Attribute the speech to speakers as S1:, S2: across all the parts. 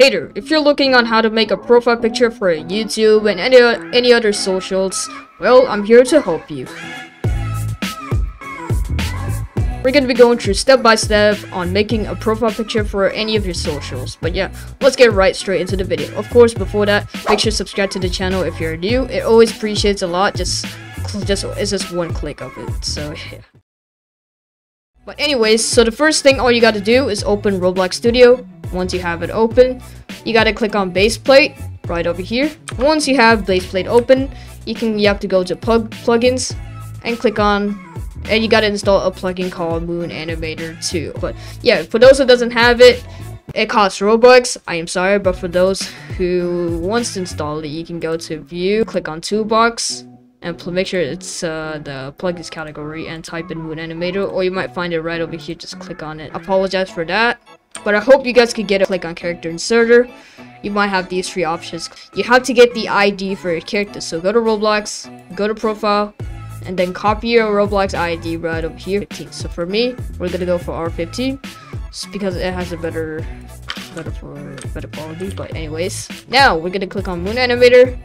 S1: Hey there, if you're looking on how to make a profile picture for YouTube and any, any other socials, well, I'm here to help you. We're gonna be going through step by step on making a profile picture for any of your socials. But yeah, let's get right straight into the video. Of course, before that, make sure to subscribe to the channel if you're new. It always appreciates a lot. Just, just it's just one click of it. So yeah. But anyways, so the first thing all you gotta do is open Roblox Studio. Once you have it open, you gotta click on base plate right over here. Once you have base plate open, you can you have to go to plug plugins and click on and you gotta install a plugin called Moon Animator 2. But yeah, for those who doesn't have it, it costs Robux. I am sorry, but for those who wants to install it, you can go to View, click on Toolbox, and make sure it's uh, the plugins category and type in Moon Animator, or you might find it right over here. Just click on it. Apologize for that, but I hope you guys could get a Click on Character Inserter. You might have these three options. You have to get the ID for your character. So go to Roblox, go to Profile, and then copy your Roblox ID right up here. 15. So for me, we're gonna go for R15 because it has a better, better for better quality. But anyways, now we're gonna click on Moon Animator.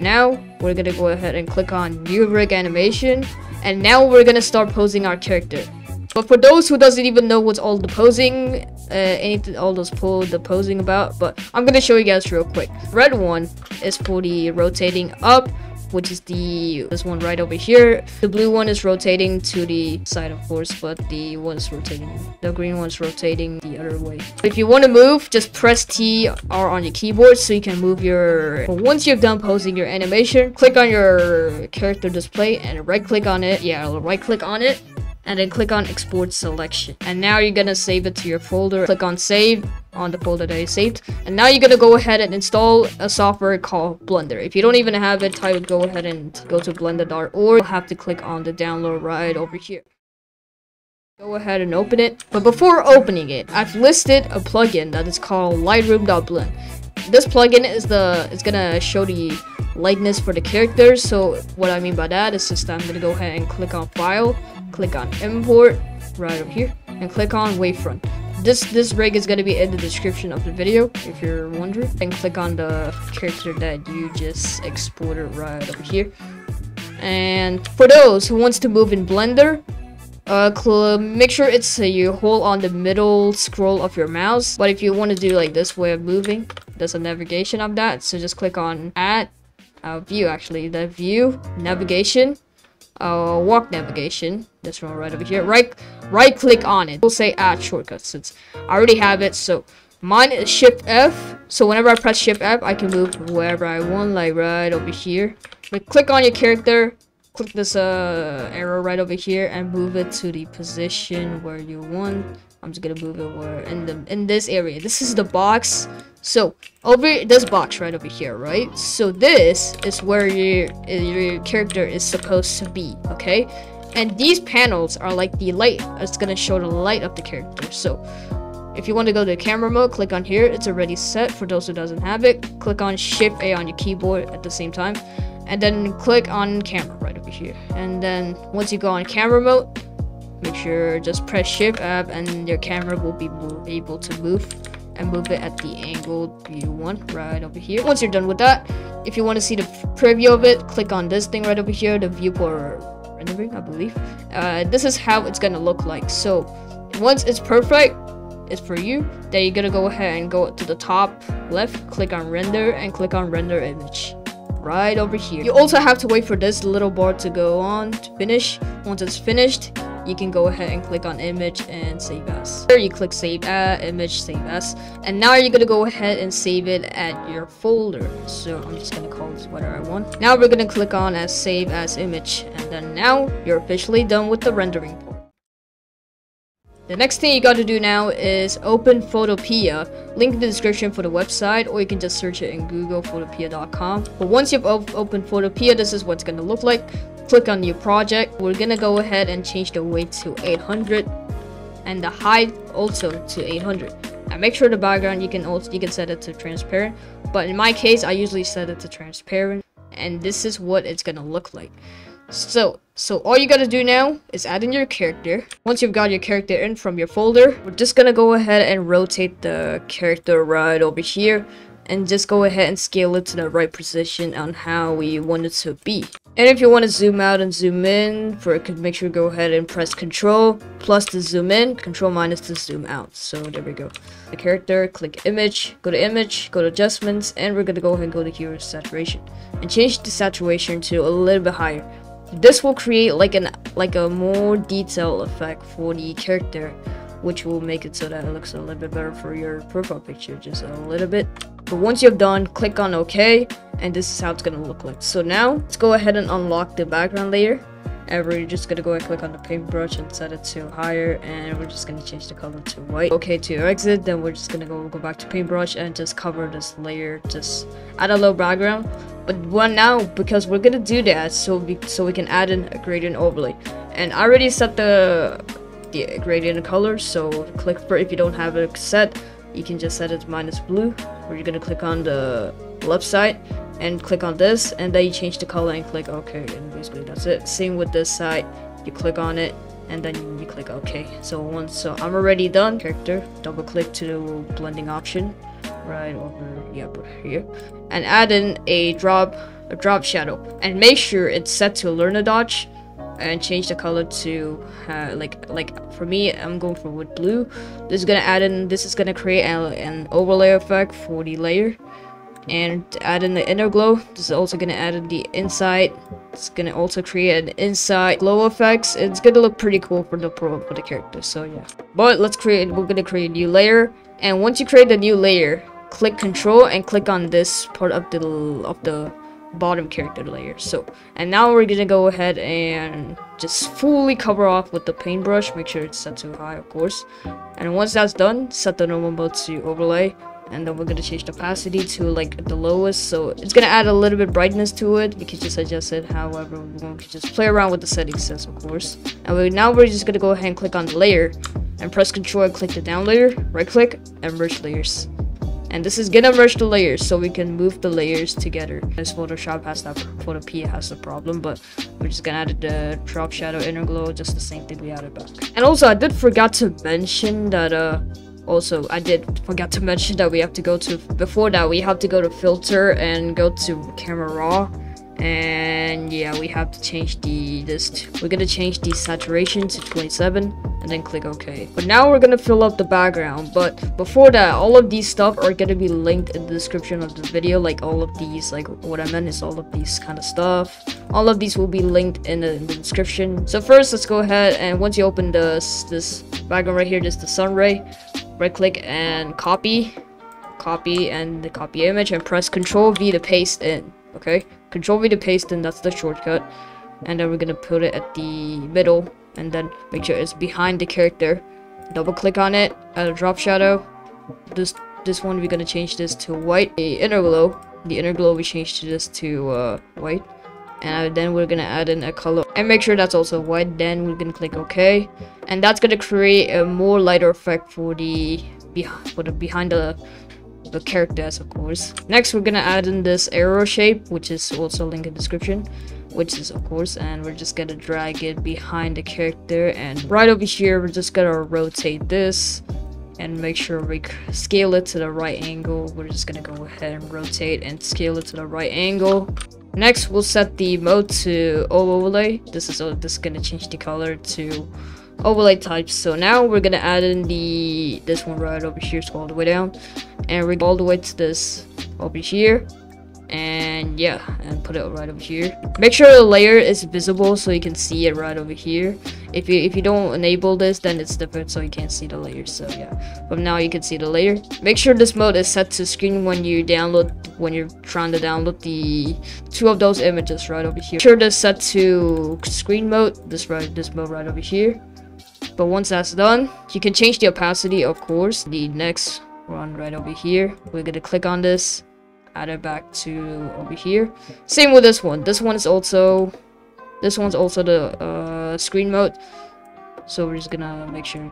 S1: Now we're gonna go ahead and click on New Rig Animation, and now we're gonna start posing our character. But for those who doesn't even know what's all the posing, uh, anything, all those pull the posing about, but I'm gonna show you guys real quick. Red one is for the rotating up which is the this one right over here. The blue one is rotating to the side, of course, but the one's rotating. The green one's rotating the other way. If you want to move, just press T R on your keyboard so you can move your. Once you've done posing your animation, click on your character display and right click on it. Yeah, right click on it and then click on export selection and now you're gonna save it to your folder click on save on the folder that you saved. And now you're gonna go ahead and install a software called blender. If you don't even have it type go ahead and go to blender.org you'll have to click on the download right over here. Go ahead and open it. But before opening it i've listed a plugin that is called lightroom.blend this plugin is the it's gonna show the lightness for the characters. So what i mean by that is just i'm gonna go ahead and click on file click on import right over here and click on wavefront this this rig is going to be in the description of the video if you're wondering. And click on the character that you just exported right over here. And for those who wants to move in blender uh, make sure it's uh, you hold on the middle scroll of your mouse. But if you want to do like this way of moving there's a navigation of that. So just click on add uh, view actually the view navigation uh, walk navigation. This one right over here. Right, right click on it. We'll say add shortcuts since I already have it. So mine is Shift F. So whenever I press Shift F, I can move wherever I want, like right over here. But click on your character. Click this uh, arrow right over here and move it to the position where you want. I'm just gonna move it where in the in this area. This is the box so over this box right over here, right? So this is where your your character is supposed to be, okay? And these panels are like the light. It's gonna show the light of the character. So if you want to go to camera mode, click on here. It's already set for those who doesn't have it. Click on Shift A on your keyboard at the same time, and then click on camera right over here. And then once you go on camera mode, make sure just press Shift F, and your camera will be able to move and move it at the angle you want right over here. Once you're done with that, if you want to see the preview of it, click on this thing right over here, the viewport rendering, I believe. Uh, this is how it's gonna look like. So once it's perfect, it's for you. Then you're gonna go ahead and go to the top left, click on render, and click on render image right over here. You also have to wait for this little bar to go on to finish. Once it's finished, you can go ahead and click on image and save as. Here you click save as, image, save as. And now you're gonna go ahead and save it at your folder. So I'm just gonna call this whatever I want. Now we're gonna click on as save as image. And then now you're officially done with the rendering part. The next thing you got to do now is open Photopea. Link in the description for the website, or you can just search it in Google, photopea.com. But once you've op opened Photopea, this is what's to look like. Click on new project. We're gonna go ahead and change the weight to 800 and the height also to 800 and make sure the background you can also you can set it to transparent. But in my case i usually set it to transparent and this is what it's gonna look like So, so all you gotta do now is add in your character. Once you've got your character in from your folder, we're just gonna go ahead and rotate the character right over here and just go ahead and scale it to the right position on how we want it to be. And if you want to zoom out and zoom in, for it, make sure to go ahead and press Control plus to zoom in, Control minus to zoom out. So there we go. The character, click Image, go to Image, go to Adjustments, and we're gonna go ahead and go to Hue Saturation and change the saturation to a little bit higher. This will create like an like a more detailed effect for the character, which will make it so that it looks a little bit better for your profile picture, just a little bit. But once you've done, click on OK, and this is how it's gonna look like. So now, let's go ahead and unlock the background layer. And we're just gonna go and click on the paintbrush and set it to higher, and we're just gonna change the color to white. Okay, to exit, then we're just gonna go go back to paintbrush and just cover this layer, just add a little background. But one now, because we're gonna do that, so we so we can add in a gradient overlay. And I already set the the gradient color, so click for if you don't have it set, you can just set it to minus blue where you're gonna click on the left side and click on this and then you change the color and click OK and basically that's it. Same with this side. You click on it and then you click OK. So once so I'm already done. Character double click to the blending option right over here and add in a drop a drop shadow. And make sure it's set to Linear dodge and change the color to uh, like like for me I'm going for wood blue. This is gonna add in this is gonna create a, an overlay effect for the layer and add in the inner glow. This is also gonna add in the inside. It's gonna also create an inside glow effects. It's gonna look pretty cool for the pro for the character so yeah. But let's create we're gonna create a new layer. And once you create a new layer click control and click on this part of the of the bottom character layer. So and now we're gonna go ahead and just fully cover off with the paintbrush make sure it's set to high of course. And once that's done set the normal mode to overlay. And then we're gonna change the opacity to like the lowest. So it's gonna add a little bit brightness to it you can just adjust it however we want can just play around with the settings of course. And we, now we're just gonna go ahead and click on the layer and press control and click the down layer right click and merge layers and this is gonna merge the layers so we can move the layers together. This Photoshop has that, Photopea has a problem, but we're just gonna add the drop shadow inner glow, just the same thing we added back. And also, I did forgot to mention that, uh, also, I did forget to mention that we have to go to, before that, we have to go to filter and go to camera raw and yeah we have to change the this we're gonna change the saturation to 27 and then click ok. But now we're gonna fill up the background. But before that all of these stuff are gonna be linked in the description of the video. Like all of these like what i meant is all of these kind of stuff. All of these will be linked in the, in the description. So first let's go ahead and once you open this this background right here this the sun ray right click and copy. Copy and the copy image and press ctrl v to paste in okay control v to paste and that's the shortcut. And then we're gonna put it at the middle and then make sure it's behind the character. Double click on it add a drop shadow. This this one we're gonna change this to white. The inner glow the inner glow we change this to uh, white. And then we're gonna add in a color. And make sure that's also white then we're gonna click ok. And that's gonna create a more lighter effect for the for the behind the the characters, of course. Next, we're gonna add in this arrow shape, which is also linked in description, which is, of course, and we're just gonna drag it behind the character, and right over here, we're just gonna rotate this, and make sure we scale it to the right angle. We're just gonna go ahead and rotate and scale it to the right angle. Next, we'll set the mode to overlay. This is, uh, this is gonna change the color to overlay types. So now we're gonna add in the this one right over here, scroll all the way down, and we go all the way to this over here, and yeah, and put it right over here. Make sure the layer is visible so you can see it right over here. If you if you don't enable this, then it's different, so you can't see the layer. So yeah, but now you can see the layer. Make sure this mode is set to screen when you download when you're trying to download the two of those images right over here. Make sure this set to screen mode. This right this mode right over here but once that's done, you can change the opacity, of course. The next one right over here, we're gonna click on this, add it back to over here. Same with this one. This one is also, this one's also the uh, screen mode. So we're just gonna make sure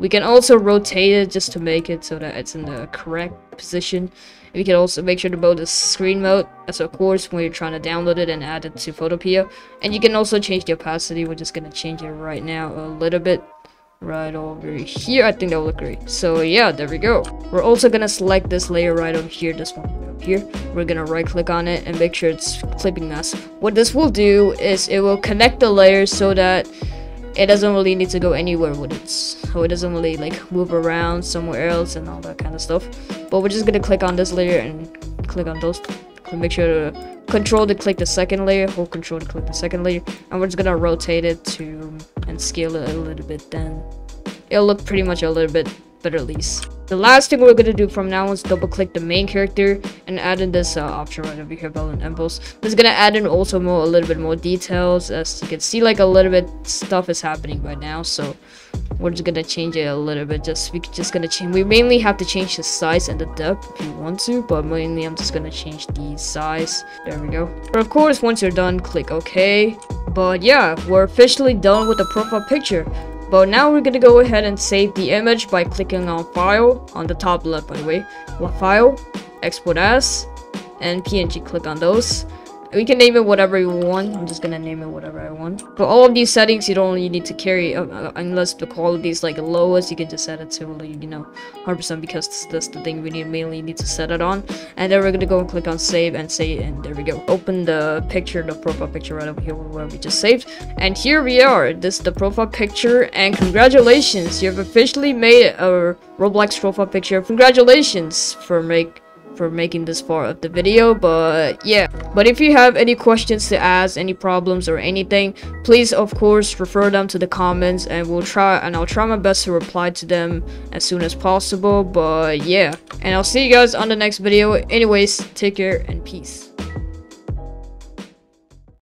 S1: We can also rotate it just to make it so that it's in the correct position. We can also make sure to mode the screen mode as of course when you're trying to download it and add it to Photopea. And you can also change the opacity. We're just gonna change it right now a little bit right over here. I think that will look great. So yeah, there we go. We're also gonna select this layer right over here, this one up here. We're gonna right click on it and make sure it's clipping mask. What this will do is it will connect the layers so that it doesn't really need to go anywhere with it. So it doesn't really like move around somewhere else and all that kind of stuff. But we're just gonna click on this layer and click on those. Make sure to control to click the second layer, hold control to click the second layer, and we're just gonna rotate it to scale it a little bit then it'll look pretty much a little bit better at least. The last thing we're gonna do from now on is double click the main character and add in this uh, option right over here, Bevel and Emboss. This is gonna add in also more a little bit more details as you can see like a little bit stuff is happening right now. So we're just gonna change it a little bit. Just we just gonna change. We mainly have to change the size and the depth if you want to, but mainly I'm just gonna change the size. There we go. But of course, once you're done, click OK. But yeah, we're officially done with the profile picture. But now we're gonna go ahead and save the image by clicking on file on the top left by the way. File, export as, and PNG click on those. We can name it whatever you want. I'm just gonna name it whatever I want. For all of these settings, you don't really need to carry, uh, uh, unless the quality is like lowest, you can just set it to, like, you know, 100% because that's the thing we need, mainly need to set it on. And then we're gonna go and click on save and save, and there we go. Open the picture, the profile picture right over here where we just saved. And here we are. This is the profile picture, and congratulations, you've officially made a Roblox profile picture. Congratulations for make for making this far of the video but yeah. But if you have any questions to ask any problems or anything please of course refer them to the comments and we'll try and i'll try my best to reply to them as soon as possible but yeah. And i'll see you guys on the next video. Anyways take care and peace